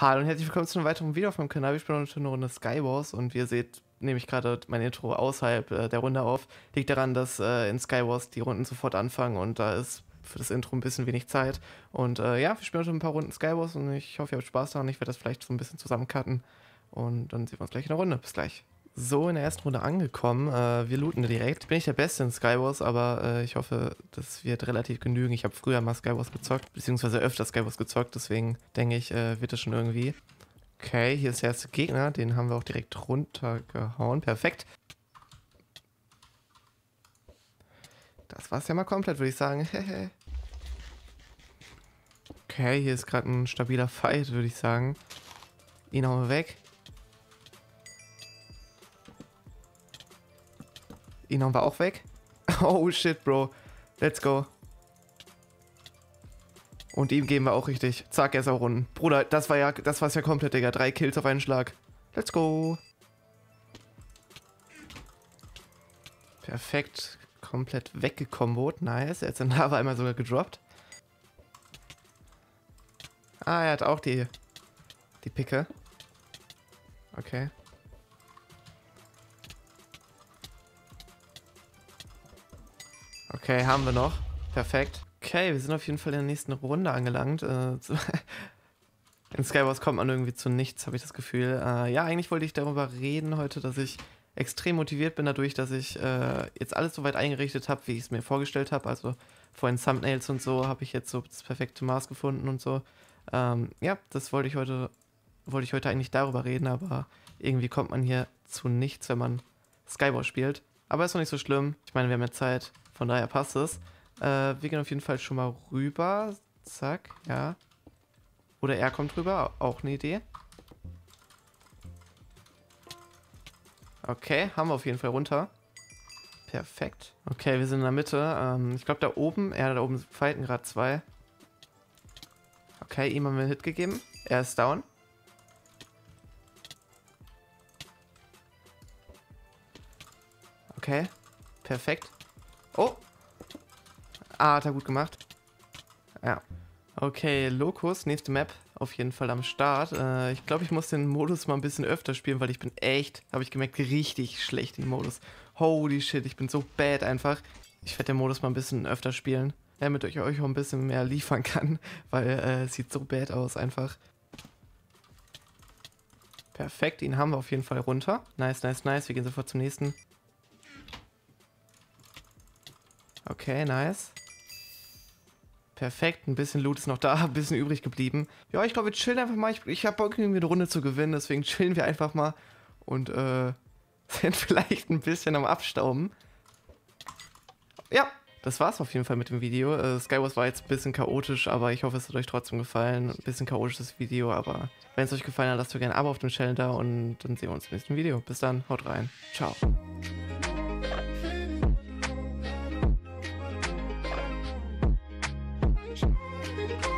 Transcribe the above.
Hallo und herzlich willkommen zu einem weiteren Video auf meinem Kanal. Wir spielen heute eine Runde Skywars und wie ihr seht, nehme ich gerade mein Intro außerhalb äh, der Runde auf. Liegt daran, dass äh, in Skywars die Runden sofort anfangen und da ist für das Intro ein bisschen wenig Zeit. Und äh, ja, wir spielen heute ein paar Runden Skywars und ich hoffe, ihr habt Spaß daran. Ich werde das vielleicht so ein bisschen zusammencutten und dann sehen wir uns gleich in der Runde. Bis gleich so in der ersten Runde angekommen. Äh, wir looten direkt. Bin ich der Beste in Skywars, aber äh, ich hoffe, das wird relativ genügen. Ich habe früher mal Skywars gezockt, beziehungsweise öfter Skywars gezockt, deswegen denke ich, äh, wird das schon irgendwie. Okay, hier ist der erste Gegner, den haben wir auch direkt runtergehauen. Perfekt. Das war's ja mal komplett, würde ich sagen. okay, hier ist gerade ein stabiler Fight, würde ich sagen. Ihn hauen wir weg. Haben wir auch weg. Oh shit, Bro. Let's go. Und ihm geben wir auch richtig. Zack, er ist auch runden. Bruder, das war ja, das war's ja komplett, Digga. Drei Kills auf einen Schlag. Let's go. Perfekt. Komplett weggekombot. Nice. Er hat seine Lava einmal sogar gedroppt. Ah, er hat auch die, die Picke. Okay. Okay, haben wir noch. Perfekt. Okay, wir sind auf jeden Fall in der nächsten Runde angelangt. Äh, in Skywars kommt man irgendwie zu nichts, habe ich das Gefühl. Äh, ja, eigentlich wollte ich darüber reden heute, dass ich extrem motiviert bin dadurch, dass ich äh, jetzt alles so weit eingerichtet habe, wie ich es mir vorgestellt habe. Also vor den Thumbnails und so habe ich jetzt so das perfekte Maß gefunden und so. Ähm, ja, das wollte ich heute, wollte ich heute eigentlich darüber reden, aber irgendwie kommt man hier zu nichts, wenn man Skywars spielt. Aber ist noch nicht so schlimm. Ich meine, wir haben ja Zeit. Von daher passt es. Äh, wir gehen auf jeden Fall schon mal rüber. Zack, ja. Oder er kommt rüber. Auch eine Idee. Okay, haben wir auf jeden Fall runter. Perfekt. Okay, wir sind in der Mitte. Ähm, ich glaube, da oben, er da oben fighten gerade zwei. Okay, ihm haben wir einen Hit gegeben. Er ist down. Okay, perfekt. Oh. Ah, hat er gut gemacht. Ja. Okay, Locus, nächste Map auf jeden Fall am Start. Äh, ich glaube, ich muss den Modus mal ein bisschen öfter spielen, weil ich bin echt, habe ich gemerkt, richtig schlecht im Modus. Holy shit, ich bin so bad einfach. Ich werde den Modus mal ein bisschen öfter spielen, damit ich euch auch ein bisschen mehr liefern kann, weil äh, es sieht so bad aus einfach. Perfekt, ihn haben wir auf jeden Fall runter. Nice, nice, nice. Wir gehen sofort zum nächsten. Okay, nice. Perfekt, ein bisschen Loot ist noch da, ein bisschen übrig geblieben. Ja, ich glaube, wir chillen einfach mal. Ich, ich habe Bock, irgendwie eine Runde zu gewinnen, deswegen chillen wir einfach mal und äh, sind vielleicht ein bisschen am Abstauben. Ja, das war's auf jeden Fall mit dem Video. Äh, Skywars war jetzt ein bisschen chaotisch, aber ich hoffe, es hat euch trotzdem gefallen. Ein bisschen chaotisches Video, aber wenn es euch gefallen hat, lasst mir gerne ein Abo auf dem Channel da und dann sehen wir uns im nächsten Video. Bis dann, haut rein. Ciao. Bye.